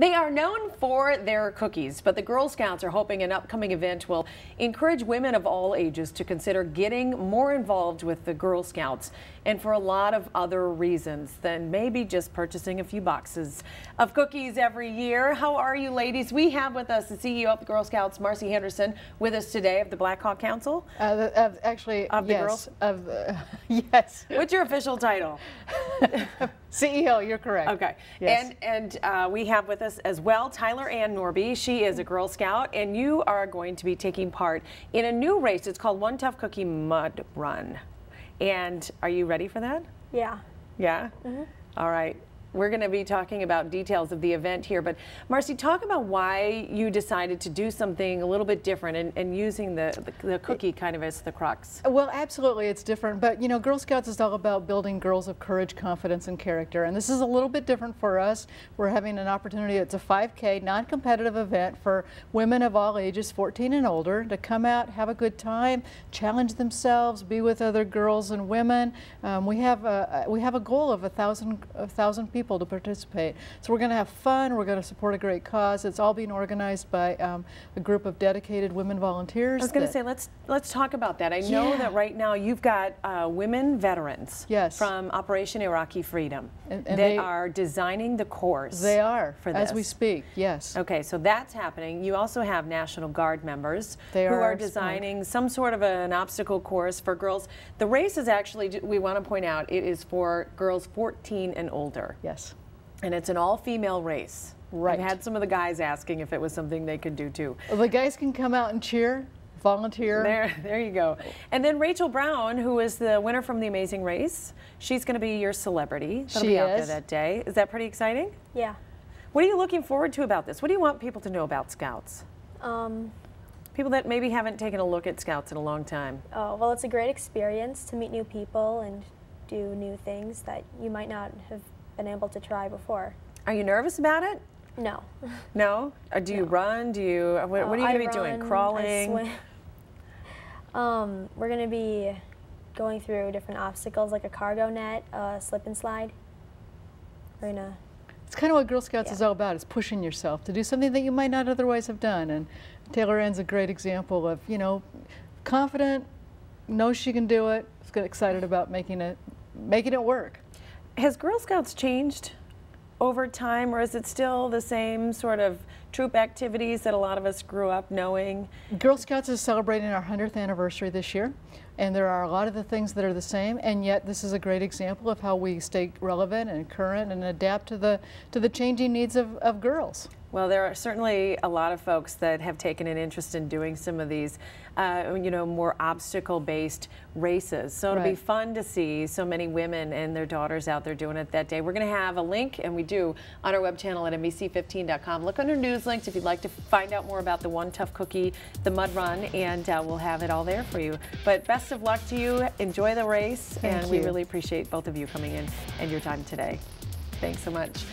They are known for their cookies, but the Girl Scouts are hoping an upcoming event will encourage women of all ages to consider getting more involved with the Girl Scouts and for a lot of other reasons than maybe just purchasing a few boxes of cookies every year. How are you ladies? We have with us the CEO of the Girl Scouts, Marcy Henderson, with us today of the Black Hawk Council. Uh, the, uh, actually, of the yes, girls? Of the, yes. What's your official title? CEO, you're correct. Okay. Yes. And and uh, we have with us as well Tyler Ann Norby. She is a Girl Scout, and you are going to be taking part in a new race. It's called One Tough Cookie Mud Run. And are you ready for that? Yeah. Yeah? All right. We're going to be talking about details of the event here, but Marcy, talk about why you decided to do something a little bit different and, and using the, the, the cookie kind of as the crux. Well, absolutely, it's different. But you know, Girl Scouts is all about building girls of courage, confidence, and character. And this is a little bit different for us. We're having an opportunity. It's a 5K non-competitive event for women of all ages, 14 and older, to come out, have a good time, challenge themselves, be with other girls and women. Um, we have a we have a goal of a thousand a thousand people to participate. So we're going to have fun. We're going to support a great cause. It's all being organized by um, a group of dedicated women volunteers. I was going to say let's let's talk about that. I know that right now you've got uh, women veterans Yes. from Operation Iraqi Freedom And- and that they- are designing the course. They are, for as we speak, yes. Okay, so that's happening. You also have National Guard members They who are are designing some sort of an obstacle course for girls. The race is actually, we want to point out, it is for girls 14 and older. Yes. And it's an all-female race. Right. I've had some of the guys asking if it was something they could do too. Well, the guys can come out and cheer, volunteer. There, there you go. And then Rachel Brown, who is the winner from The Amazing Race, she's going to be your celebrity. That'll She be out there is. that day. Is that pretty exciting? Yeah. What are you looking forward to about this? What do you want people to know about Scouts? Um, People that maybe haven't taken a look at Scouts in a long time. oh, well, it's a great experience to meet new people and do new things that you might not have been able to try before. Are you nervous about it? No. No? Or do you No. run? Do you? What, what Uh, are you going to be doing? run, I Crawling? swim. Um, we're going to be going through different obstacles like a cargo net, a slip and slide. We're going to, It's kind of what Girl Scouts Yeah. is all about, is pushing yourself to do something that you might not otherwise have done. And Taylor Ann's a great example of, you know, confident, knows she can do it, get excited about making it, making it work. Has Girl Scouts changed over time, or is it still the same sort of troop activities that a lot of us grew up knowing? Girl Scouts is celebrating our 100th anniversary this year, and there are a lot of the things that are the same, and yet this is a great example of how we stay relevant and current and adapt to the to the changing needs of, of girls. Well, there are certainly a lot of folks that have taken an interest in doing some of these, uh, you know, more obstacle-based races. So it'll be fun to see so many women and their daughters out there doing it that day. We're going to have a link, and we do, on our web channel at NBC15.com. Look under news links if you'd like to find out more about the One Tough Cookie, the Mud Run, and uh, we'll have it all there for you. But best of luck to you. Enjoy the race, Thank and we really appreciate both of you coming in and your time today. Thanks so much.